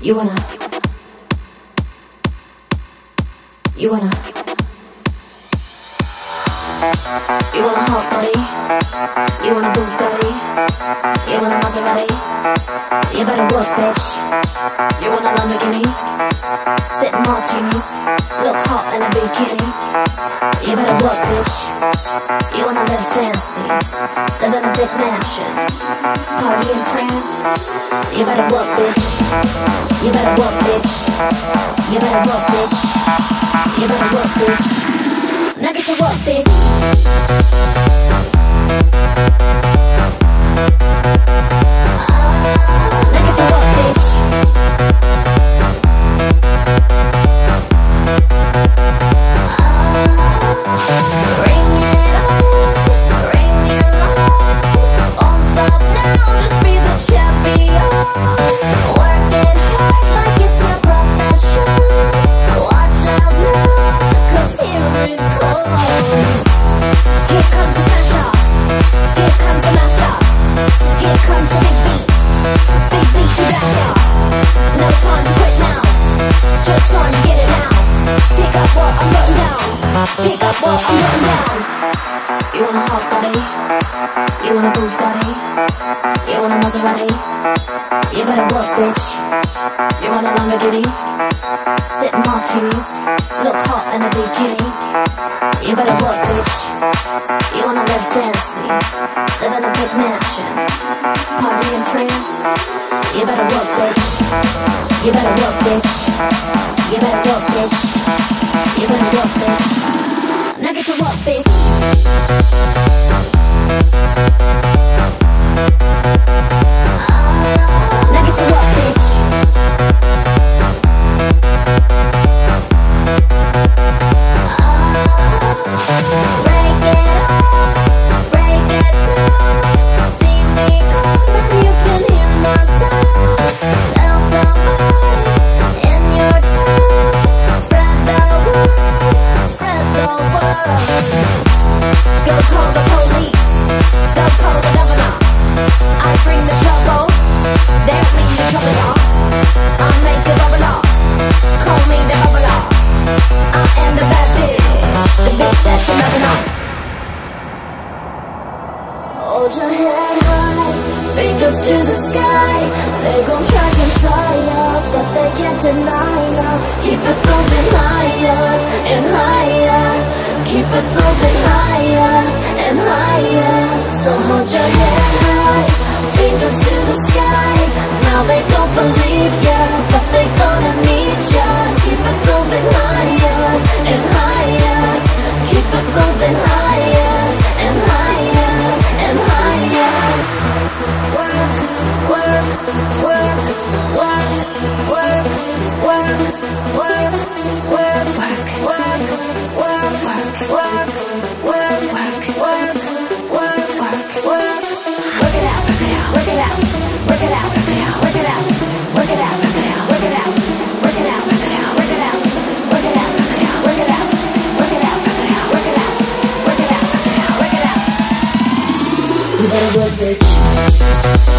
You wanna. You wanna. You want a hot body? You want a Bugatti? You want a Maserati? You better work, bitch. You want a Lamborghini? Sit in martinis, look hot in a bikini. You better work, bitch. You wanna live fancy, live in a big mansion, party in France. You better work, bitch. You better work, bitch. You better work, bitch. You better work, bitch. Now get to work, bitch. Hot body? You want a Bugatti? You want a Maserati? You better work, bitch. You want a Lamborghini? Sit in martinis, look hot in a bikini. You better work, bitch. You wanna live fancy, live in a big mansion, party in France. You better work, bitch. You better work, bitch. You better work, bitch. You better work, bitch. Now get to work, bitch. Hold your head high, fingers to the sky. They gon' try and try ya, but they can't deny ya. Keep it moving higher and higher. Keep it moving higher and higher. So hold your head high, fingers to the sky. Now they don't believe ya, better work, bitch.